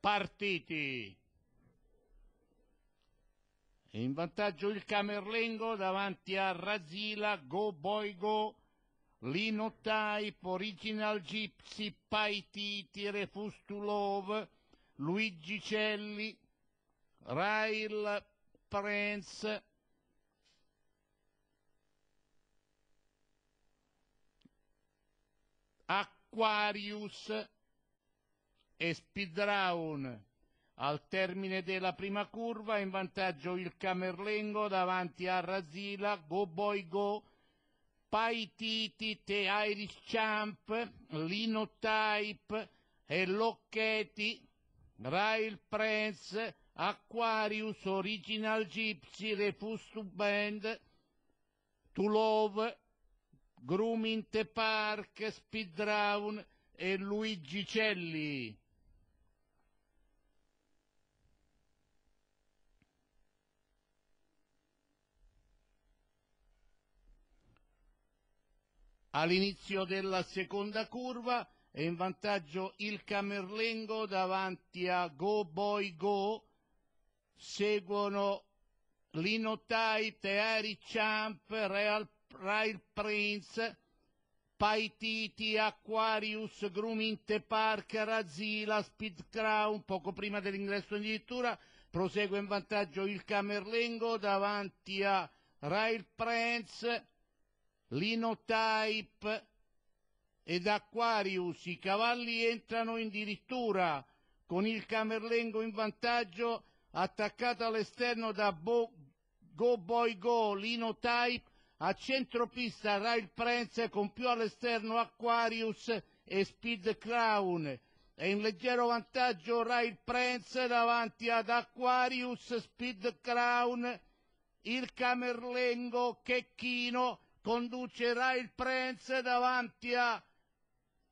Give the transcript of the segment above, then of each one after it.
partiti. In vantaggio il Camerlengo davanti a Razila, Go Boy Go, Lino Type, Original Gypsy, Paititi, Refus to Love, Luigi Celli, Rail Prince, Aquarius e Speedrown. Al termine della prima curva in vantaggio il Camerlengo davanti a Razila, Go Boy Go, Paititi, The Irish Champ, Lino Type e Locchetti, Rail Prince, Aquarius, Original Gypsy, Refus to Band, To Love, Grooming the Park, Speedrown e Luigi Celli. All'inizio della seconda curva è in vantaggio il Camerlengo davanti a Go Boy Go, seguono Lino Type, Harry Champ, Real, Rail Prince, Paititi, Aquarius, Gruminte Park, Razila, Speed Crown, poco prima dell'ingresso in addirittura, prosegue in vantaggio il Camerlengo davanti a Rail Prince, Lino Type ed Aquarius. I cavalli entrano in dirittura con il Camerlengo in vantaggio, attaccato all'esterno da Bo- Go Boy Go, Lino Type, a centropista Rail Prince con più all'esterno Aquarius e Speed Crown. È in leggero vantaggio Rail Prince davanti ad Aquarius, Speed Crown, il Camerlengo, Checchino, conducerà il Prince davanti a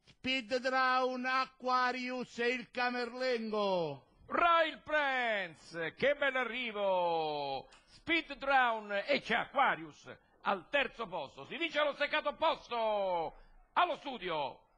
Speed Drown, Aquarius e il Camerlengo. Rail Prince, che bel arrivo! Speed Drown e c'è Aquarius al terzo posto. Si dice allo seccato posto. Allo studio,